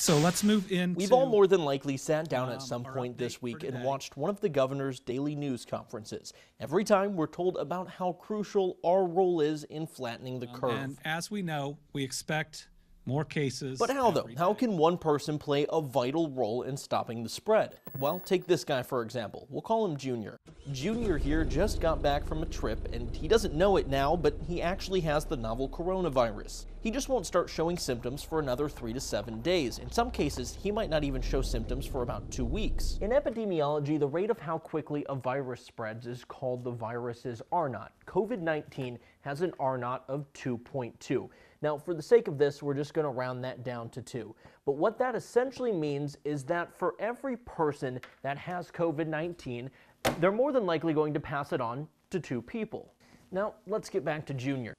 So let's move in. We've all more than likely sat down um, at some point this week and watched one of the governor's daily news conferences. Every time we're told about how crucial our role is in flattening the curve. Um, And as we know, we expect more cases. But how though? every How can one person play a vital role in stopping the spread? Well, take this guy for example. We'll call him Junior. Junior here just got back from a trip and he doesn't know it now, but he actually has the novel coronavirus. He just won't start showing symptoms for another three to seven days. In some cases, he might not even show symptoms for about two weeks. In epidemiology, the rate of how quickly a virus spreads is called the virus's R naught. COVID 19 has an R naught of 2.2. Now, for the sake of this, we're just going to round that down to 2. But what that essentially means is that for every person that has COVID 19, they're more than likely going to pass it on to two people. Now, let's get back to Junior.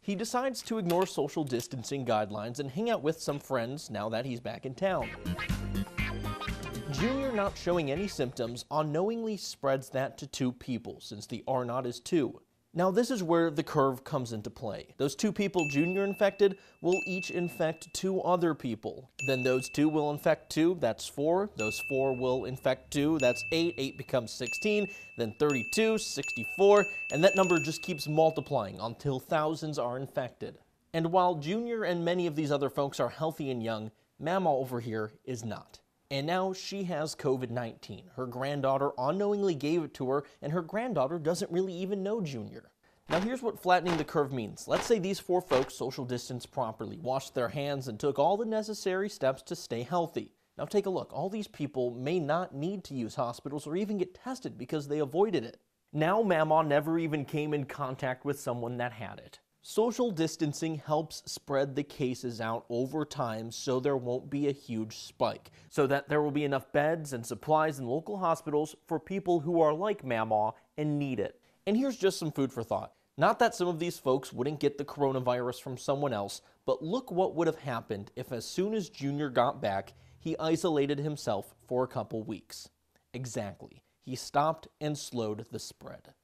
He decides to ignore social distancing guidelines and hang out with some friends now that he's back in town. Junior not showing any symptoms unknowingly spreads that to two people since the R naught is 2. Now this is where the curve comes into play. Those two people Junior infected will each infect two other people. Then those two will infect two, that's 4. Those 4 will infect 2, that's 8. 8 becomes 16, then 32, 64, and that number just keeps multiplying until thousands are infected. And while Junior and many of these other folks are healthy and young, Mama over here is not. And now she has COVID 19. Her granddaughter unknowingly gave it to her, and her granddaughter doesn't really even know Junior. Now, here's what flattening the curve means. Let's say these four folks social distanced properly, washed their hands, and took all the necessary steps to stay healthy. Now, take a look. All these people may not need to use hospitals or even get tested because they avoided it. Now, Mama never even came in contact with someone that had it. Social distancing helps spread the cases out over time so there won't be a huge spike, so that there will be enough beds and supplies in local hospitals for people who are like Mamaw and need it. And here's just some food for thought. Not that some of these folks wouldn't get the coronavirus from someone else, but look what would have happened if as soon as Junior got back, he isolated himself for a couple weeks. Exactly. He stopped and slowed the spread.